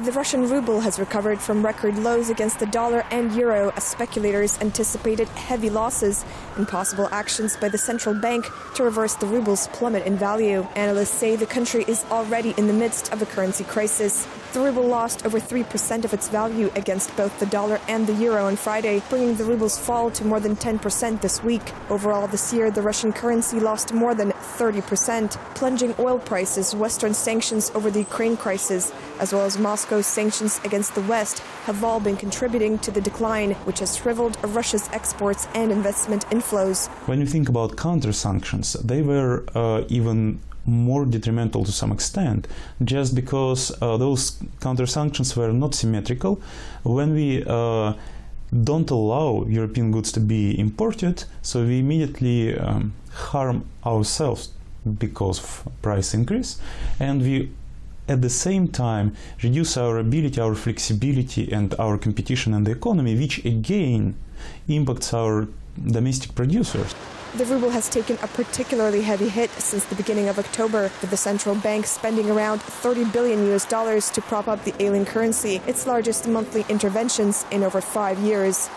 The Russian ruble has recovered from record lows against the dollar and euro as speculators anticipated heavy losses and possible actions by the central bank to reverse the ruble's plummet in value. Analysts say the country is already in the midst of a currency crisis. The ruble lost over 3% of its value against both the dollar and the euro on Friday, bringing the ruble's fall to more than 10% this week. Overall, this year, the Russian currency lost more than 30%. Plunging oil prices, Western sanctions over the Ukraine crisis, as well as Moscow Moscow's sanctions against the West have all been contributing to the decline, which has shriveled Russia's exports and investment inflows. When you think about counter sanctions, they were uh, even more detrimental to some extent, just because uh, those counter sanctions were not symmetrical. When we uh, don't allow European goods to be imported, so we immediately um, harm ourselves because of price increase, and we at the same time reduce our ability, our flexibility, and our competition in the economy, which again impacts our domestic producers. The ruble has taken a particularly heavy hit since the beginning of October, with the central bank spending around 30 billion US dollars to prop up the ailing currency, its largest monthly interventions in over five years.